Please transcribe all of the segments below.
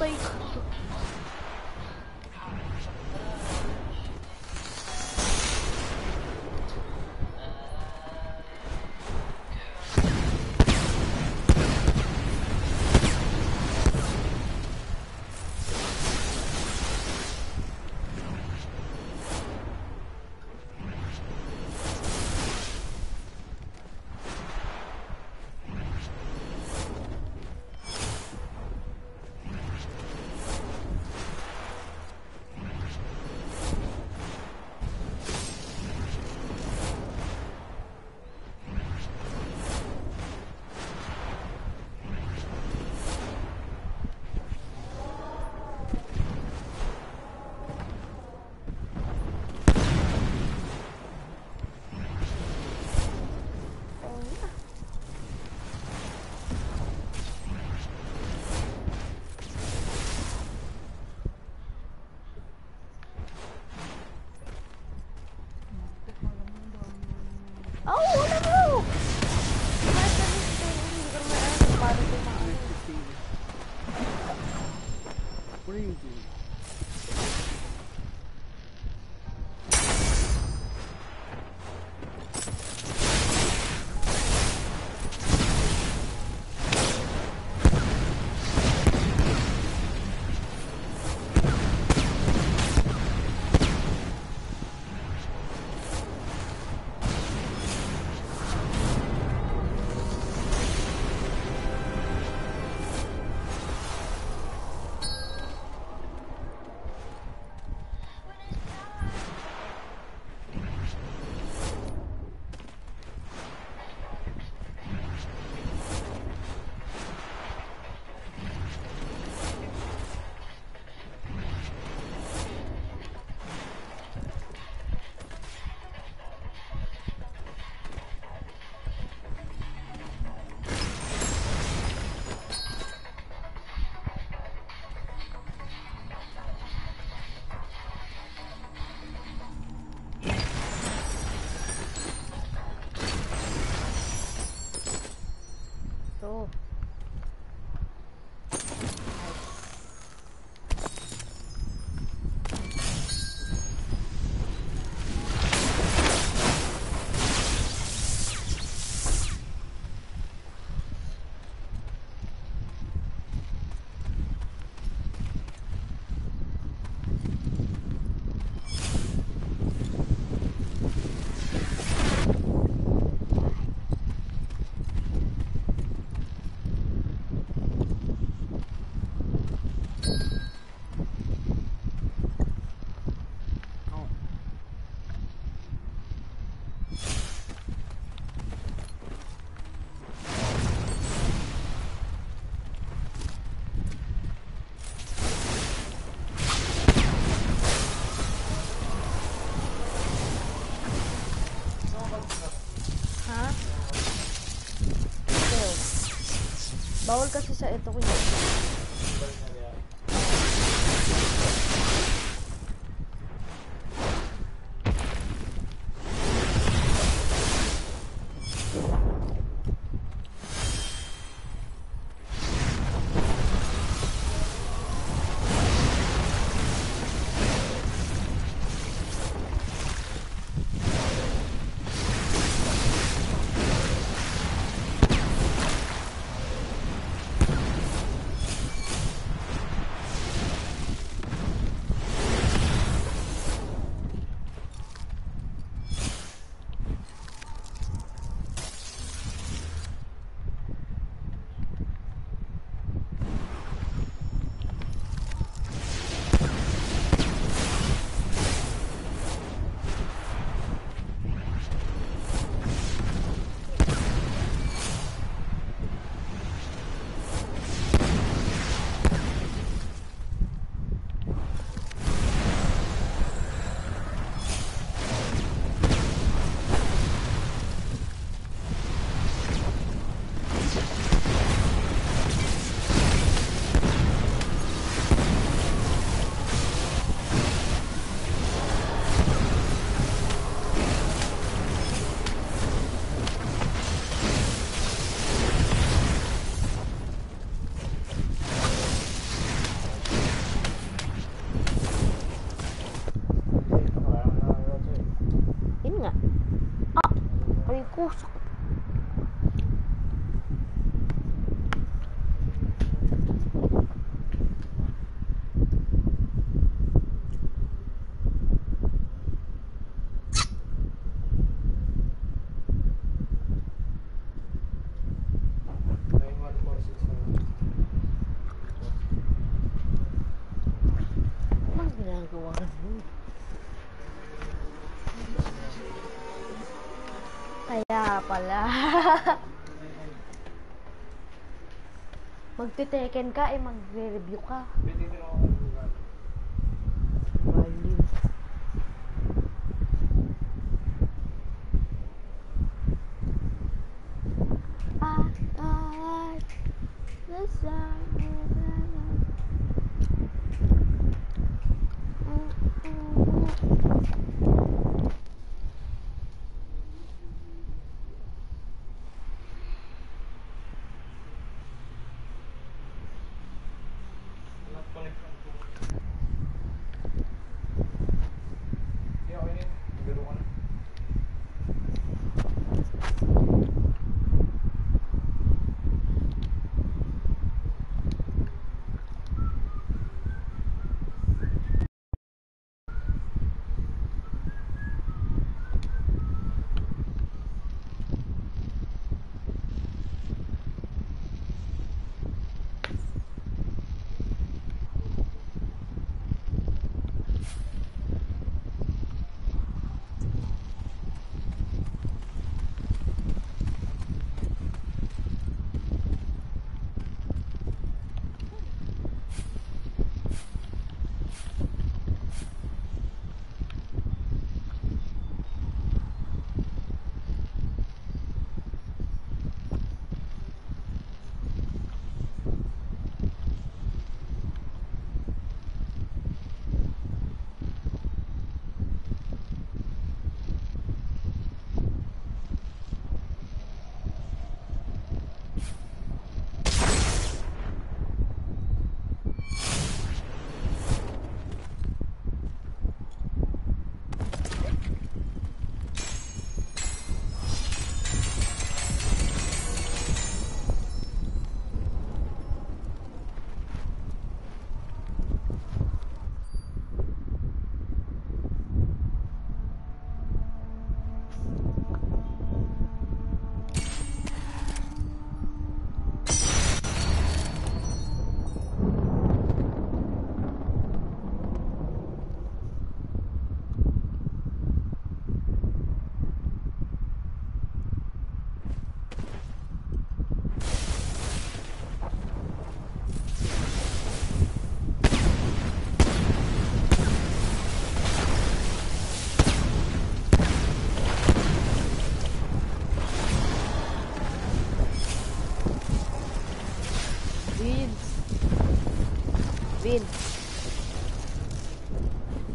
like paano tumaan. What are you doing? Bawal kasi sa ito kuya. Yun Ay ko. Kaya pala. Magtiteken ka, eh magre-review ka. Baliw.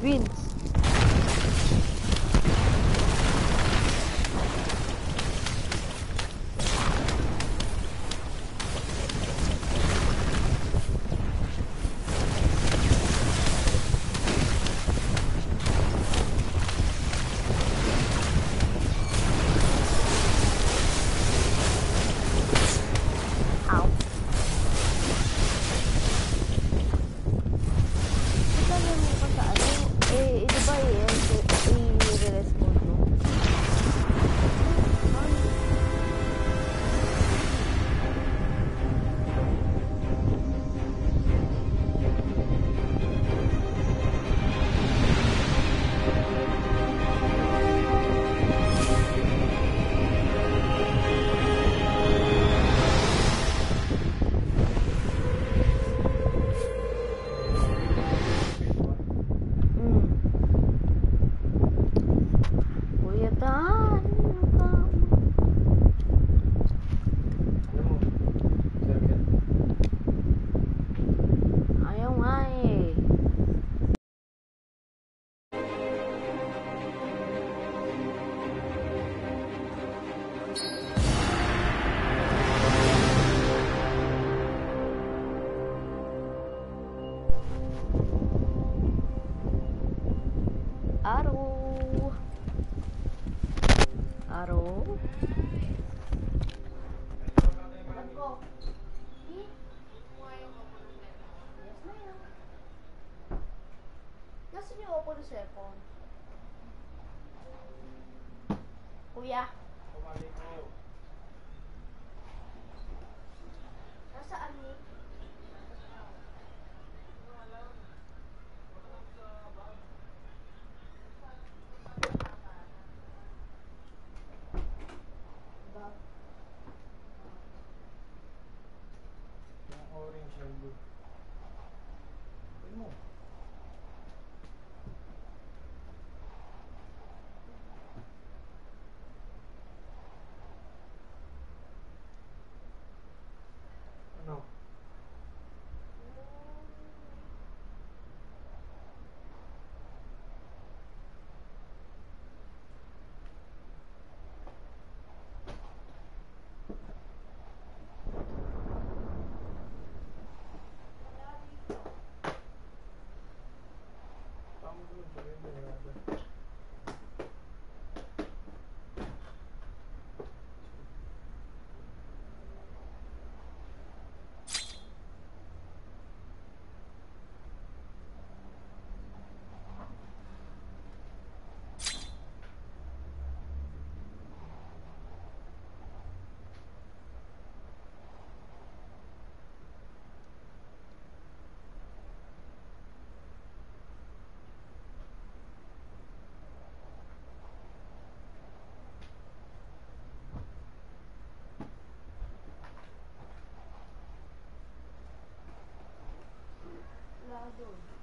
wins Oppo ng cellphone? Kuya? Nasaan ni? Ba? outdoors.